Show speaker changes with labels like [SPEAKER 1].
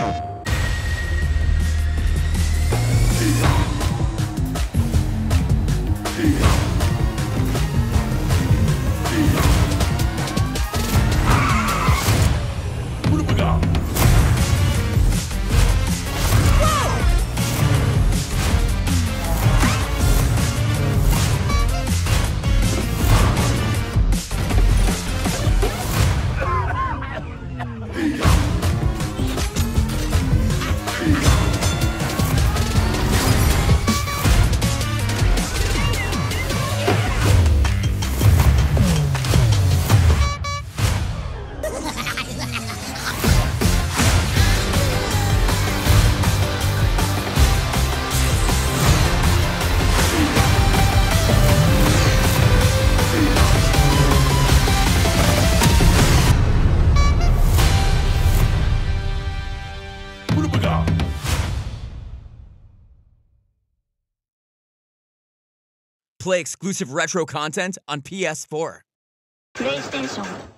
[SPEAKER 1] 무
[SPEAKER 2] play exclusive retro content on PS4.
[SPEAKER 3] PlayStation